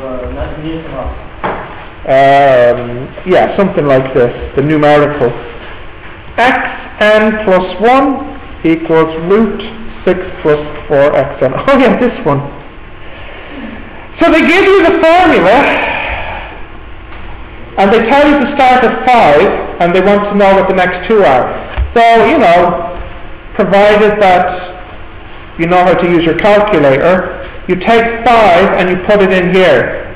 uh. Um, yeah, something like this, the numerical. xn plus 1 equals root 6 plus 4xn. Oh yeah, this one. So they give you the formula, and they tell you to start at 5, and they want to know what the next two are. So, you know, provided that you know how to use your calculator, you take 5 and you put it in here.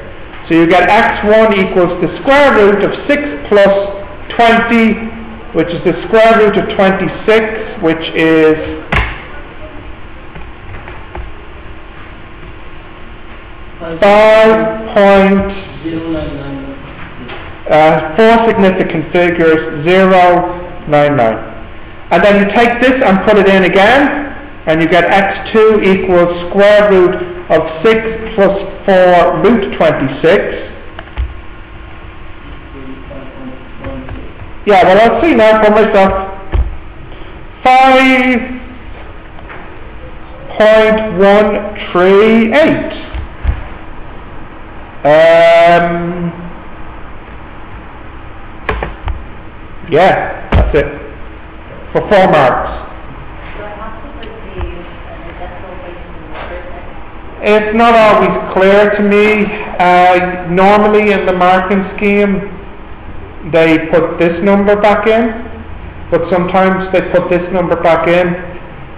So you get x1 equals the square root of 6 plus 20, which is the square root of 26, which is five point uh, four significant figures zero nine nine, and then you take this and put it in again, and you get x2 equals square root of 6 plus 4 root 26. Yeah, well, I'll see now for myself. Five point one three eight. Um. Yeah, that's it. For four marks. Do I have to put the, uh, the decimal place in the first sentence? It's not always clear to me. Uh, normally in the marking scheme, they put this number back in, but sometimes they put this number back in.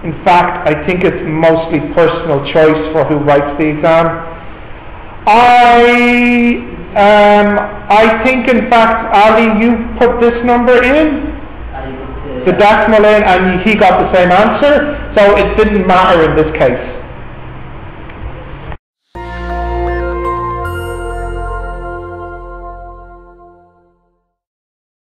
In fact, I think it's mostly personal choice for who writes the exam. I, um, I think in fact, Ali, you put this number in, the decimal in, and he got the same answer, so it didn't matter in this case.